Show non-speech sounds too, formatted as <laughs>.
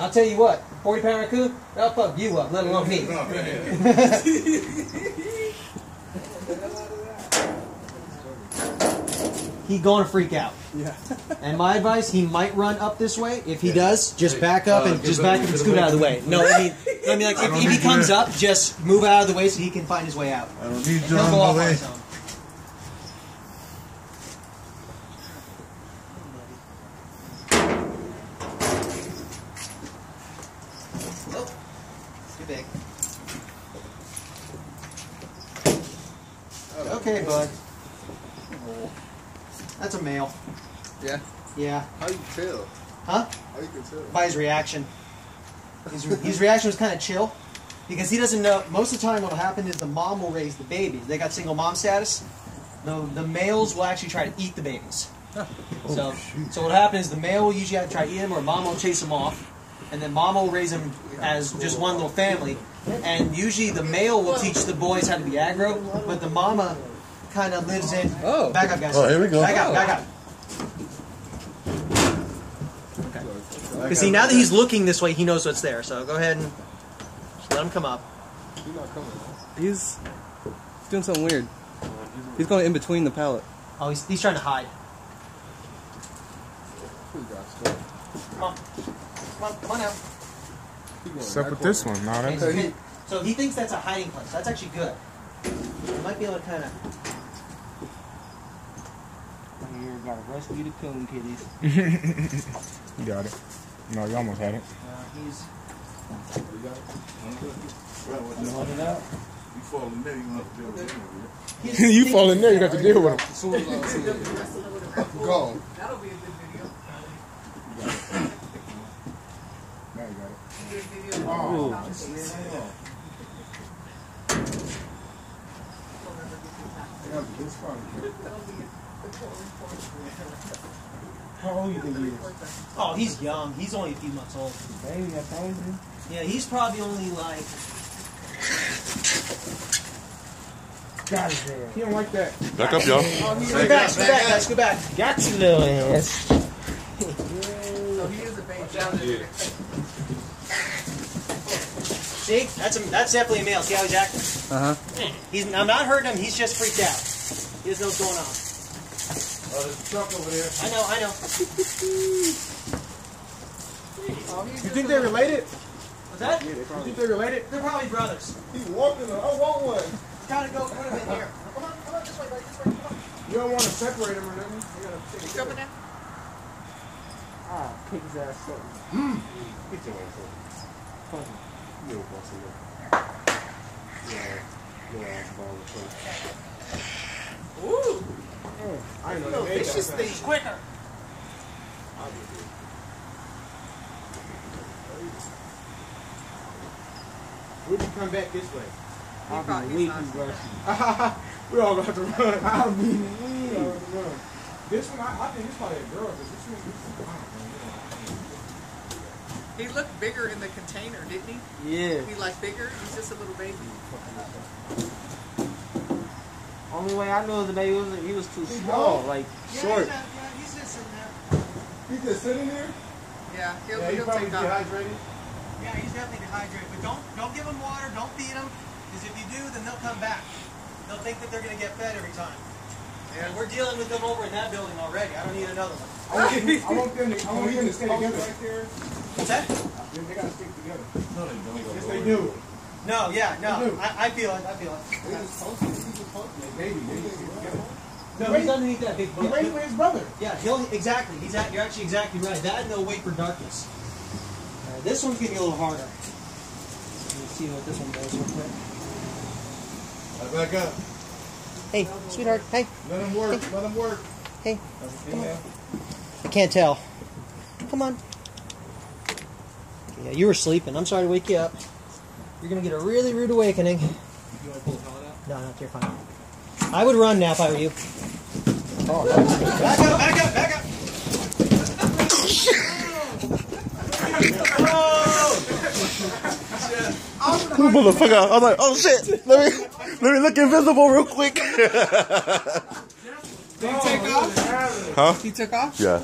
I'll tell you what, 40 pound raccoon, that'll fuck you up, let alone me. <laughs> he going to freak out. Yeah. And my advice, he might run up this way. If he does, just back up Uh, and just back up and scoot out of the way. No, I mean, I mean, like I if, if he comes that. up, just move out of the way so he can find his way out. I don't need And you he'll on go my off on way. his own. Oh, too big. Oh. Okay, bud. That's a male. Yeah. Yeah. How you tell? Huh? How you can tell? By his reaction. His, his reaction was kind of chill because he doesn't know. Most of the time, what will happen is the mom will raise the babies. They got single mom status. The, the males will actually try to eat the babies. So, oh, so what happens is the male will usually have to try to eat them, or mom will chase them off, and then mom will raise them as just one little family. And usually the male will teach the boys how to be aggro, but the mama kind of lives in. Oh. Back up, guys. Oh, here we go. Back up, back up. Because see, now that he's looking this way, he knows what's there. So go ahead and just let him come up. He's not coming. He's doing something weird. He's going in between the pallet. Oh, he's, he's trying to hide. Who? Come on. Come on, come on now. Except with this on. one. Nah, Okay, that's so, he, so he thinks that's a hiding place. That's actually good. You might be able to kind of. You're gonna rescue the coon kitties. <laughs> you got it. No, you almost had it. Uh, he's. You got it? Right, what You the- holding up. You fall in there, you gonna have to deal with him. <laughs> You fall in there, you got to deal with him. As soon as I see it, gone. That'll be a good video. Now you got it. Good video. Oh. Oh. Yeah, but this fine. How old you think he is? Oh, he's young. He's only a few months old. Baby, I told you. Yeah, he's probably only like. Got it there. He don't like that. Back up, y'all. Oh, scoot back, scoot back, guys, scoot back. Got you, little ass. So he is a baby. See, that's a, that's definitely a male. See how he's acting? Uh huh. He's. I'm not hurting him. He's just freaked out. He doesn't know what's going on. Oh, there's a truck over there. I know. I know. Oh, You think they're related? What's that? Yeah, You think they're related? They're probably brothers. He's walking. I want one. Gotta go put him in here. Come on, come on, this way, buddy, this way. Come on. You don't want to separate them or nothing. You gotta take He's it coming together. Ah, his ass up. Get your ass up. Fuck him. You little bossy little. Yeah, little ass ball of. Ooh, I ain't know they made that. thing. Quicker. Would you come back this way? He probably- he's not- we all got to have to run. I'll be weak. This one, I, I think it's probably a girl, because this one, this one, I know. He looked bigger in the container, didn't he? Yeah. He like bigger. He's just a little baby. Only way I knew the baby was he was too small, like short. Yeah, he's just sitting there. He's just sitting there? Yeah, he'll, Yeah, he he'll probably take off. dehydrated. Yeah, he's definitely dehydrated. But don't don't give him water. Don't feed him. Because if you do, then they'll come back. They'll think that they're going to get fed every time. And we're dealing with them over in that building already. I don't need another one. I want, them, I want them to, I want them to stay together. Right there. What's that? They gotta stick together. No, they don't. Yes, they do. No, yeah, no. I, I feel it. I feel it. They just supposed to. They just supposed to. Baby, they just stick together. No, he's underneath that big He bush. for his brother. Yeah, he'll exactly. He's at, you're actually exactly right. That and they'll wait for darkness. Uh, this one's gonna be a little harder. Let me see what this one does real quick. Right back up. Hey, sweetheart. Hey, Let him work. Let him work. hey. A female. I can't tell. Come on. Yeah, you were sleeping. I'm sorry to wake you up. You're gonna get a really rude awakening. You want to pull the out? No, no, you're fine. I would run now if I were you. Oh. back up, back up, back up. <laughs> Oh. <laughs> Motherfucker, I'm like, oh shit. Let me let me look invisible real quick. <laughs> Did he take off? huh? He took off? Yeah.